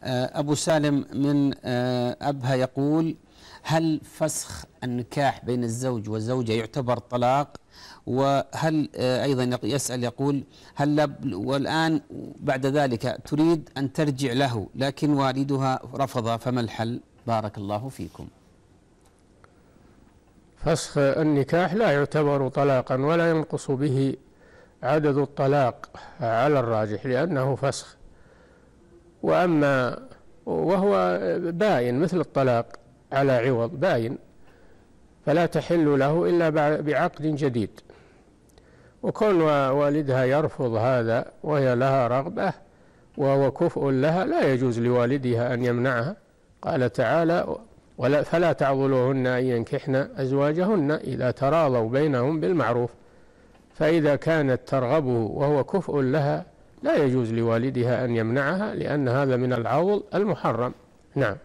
آه، أبو سالم من آه، أبها يقول هل فسخ النكاح بين الزوج والزوجة يعتبر طلاق؟ وهل آه، أيضا يسأل يقول هل والآن بعد ذلك تريد أن ترجع له لكن والدها رفض فما الحل؟ بارك الله فيكم. فسخ النكاح لا يعتبر طلاقا ولا ينقص به عدد الطلاق على الراجح لأنه فسخ. وأما وهو باين مثل الطلاق على عوض باين. فلا تحل له إلا بع- بعقد جديد. وكون والدها يرفض هذا وهي لها رغبة وهو كفء لها لا يجوز لوالدها أن يمنعها. قال تعالى ولا فلا تعضلوهن أن ينكحن أزواجهن إذا تراضوا بينهم بالمعروف. فإذا كانت ترغبه وهو كفء لها لا يجوز لوالدها أن يمنعها لأن هذا من العضل المحرم. نعم.